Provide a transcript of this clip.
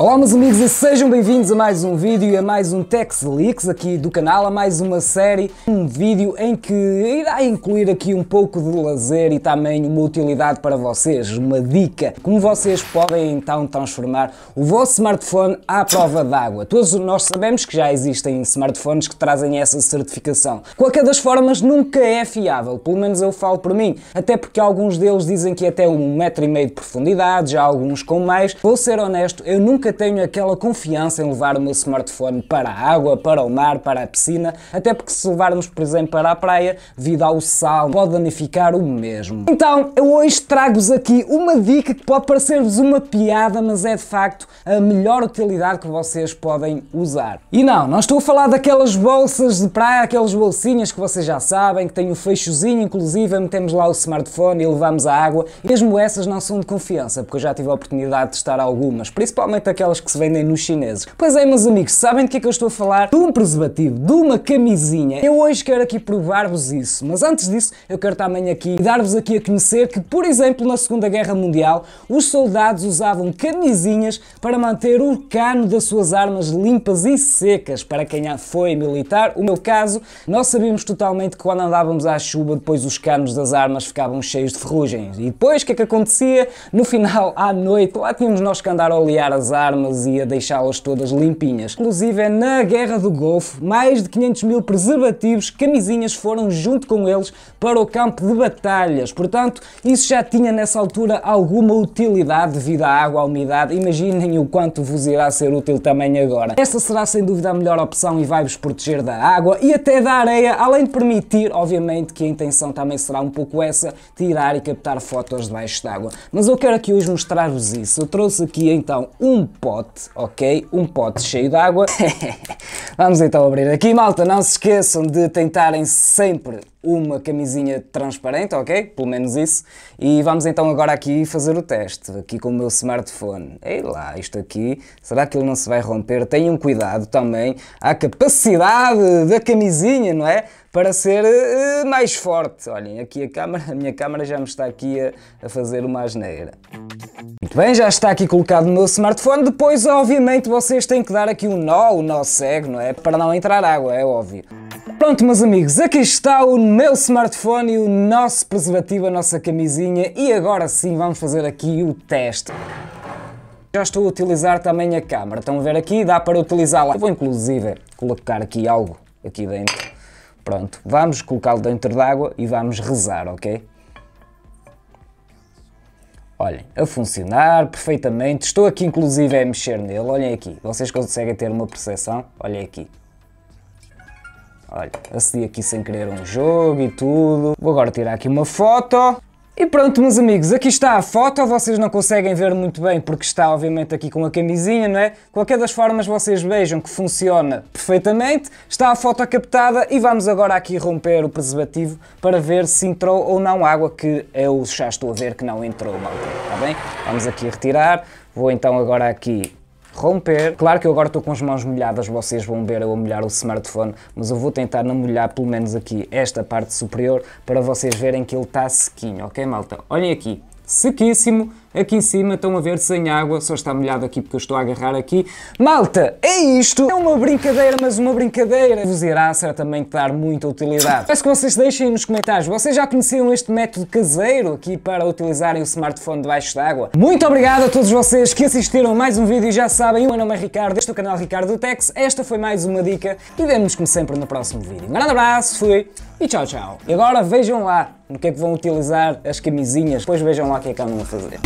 Olá meus amigos e sejam bem-vindos a mais um vídeo e a mais um Tex Leaks aqui do canal, a mais uma série, um vídeo em que irá incluir aqui um pouco de lazer e também uma utilidade para vocês, uma dica, como vocês podem então transformar o vosso smartphone à prova d'água. Todos nós sabemos que já existem smartphones que trazem essa certificação. Qualquer das formas nunca é fiável, pelo menos eu falo por mim, até porque alguns deles dizem que até um metro e meio de profundidade, já alguns com mais. Vou ser honesto, eu nunca nunca tenho aquela confiança em levar o meu smartphone para a água, para o mar, para a piscina, até porque se levarmos, por exemplo, para a praia, devido ao sal, pode danificar o mesmo. Então, eu hoje trago-vos aqui uma dica que pode parecer-vos uma piada, mas é de facto a melhor utilidade que vocês podem usar. E não, não estou a falar daquelas bolsas de praia, aquelas bolsinhas que vocês já sabem, que têm o fechozinho, inclusive metemos lá o smartphone e levamos a água. Mesmo essas não são de confiança, porque eu já tive a oportunidade de testar algumas, principalmente aquelas que se vendem nos chineses. Pois é, meus amigos, sabem de que é que eu estou a falar? De um preservativo, de uma camisinha. Eu hoje quero aqui provar-vos isso, mas antes disso eu quero também aqui dar-vos aqui a conhecer que, por exemplo, na Segunda Guerra Mundial, os soldados usavam camisinhas para manter o cano das suas armas limpas e secas. Para quem foi militar, o meu caso, nós sabíamos totalmente que quando andávamos à chuva, depois os canos das armas ficavam cheios de ferrugem. E depois, o que é que acontecia? No final, à noite, lá tínhamos nós que andar a olear as armas, armas e a deixá-las todas limpinhas. Inclusive, na Guerra do Golfo, mais de 500 mil preservativos, camisinhas foram junto com eles para o campo de batalhas. Portanto, isso já tinha nessa altura alguma utilidade devido à água, à umidade. Imaginem o quanto vos irá ser útil também agora. Esta será sem dúvida a melhor opção e vai-vos proteger da água e até da areia, além de permitir, obviamente, que a intenção também será um pouco essa, tirar e captar fotos debaixo d'água. Mas eu quero aqui hoje mostrar-vos isso. Eu trouxe aqui então um pote, ok? Um pote cheio de água. Vamos então abrir aqui, malta. Não se esqueçam de tentarem sempre uma camisinha transparente, ok? Pelo menos isso. E vamos então agora aqui fazer o teste, aqui com o meu smartphone. Ei lá, isto aqui, será que ele não se vai romper? Tenham cuidado também à capacidade da camisinha, não é? Para ser uh, mais forte. Olhem, aqui a câmera, a minha câmera já me está aqui a, a fazer uma asneira. Muito bem, já está aqui colocado no meu smartphone. Depois, obviamente, vocês têm que dar aqui um nó, o nó cego, não é? Para não entrar água, é óbvio. Pronto, meus amigos, aqui está o meu smartphone e o nosso preservativo, a nossa camisinha. E agora sim, vamos fazer aqui o teste. Já estou a utilizar também a câmera. Estão a ver aqui? Dá para utilizá-la. Vou inclusive colocar aqui algo aqui dentro. Pronto, vamos colocá-lo dentro d'água e vamos rezar, ok? Olhem, a funcionar perfeitamente. Estou aqui inclusive a mexer nele. Olhem aqui. Vocês conseguem ter uma percepção? Olhem aqui. Olha, acedi aqui sem querer um jogo e tudo. Vou agora tirar aqui uma foto. E pronto, meus amigos, aqui está a foto, vocês não conseguem ver muito bem porque está obviamente aqui com a camisinha, não é? Qualquer das formas vocês vejam que funciona perfeitamente, está a foto captada e vamos agora aqui romper o preservativo para ver se entrou ou não água, que eu já estou a ver que não entrou, malta, está bem? Vamos aqui retirar, vou então agora aqui romper. Claro que eu agora estou com as mãos molhadas, vocês vão ver eu a molhar o smartphone, mas eu vou tentar não molhar pelo menos aqui esta parte superior para vocês verem que ele está sequinho, ok malta? Olhem aqui, sequíssimo, Aqui em cima estão a ver sem água, só está molhado aqui porque eu estou a agarrar aqui. Malta, é isto! É uma brincadeira, mas uma brincadeira vos irá certamente dar muita utilidade. Peço que vocês deixem nos comentários, vocês já conheciam este método caseiro aqui para utilizarem o smartphone debaixo d'água? Muito obrigado a todos vocês que assistiram a mais um vídeo e já sabem, o meu nome é Ricardo, este é o canal Ricardo Tex, esta foi mais uma dica e vemos como sempre no próximo vídeo. Um grande abraço, fui e tchau tchau. E agora vejam lá no que é que vão utilizar as camisinhas, depois vejam lá o que é que andam a fazer.